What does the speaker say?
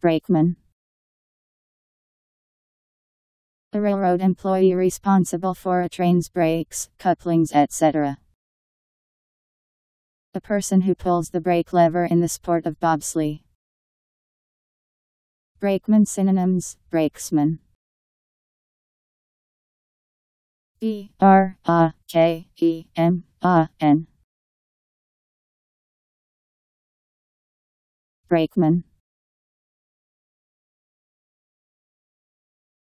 Brakeman. A railroad employee responsible for a train's brakes, couplings, etc. A person who pulls the brake lever in the sport of bobsleigh. Brakeman synonyms Brakesman. B R A K E M A N. Brakeman.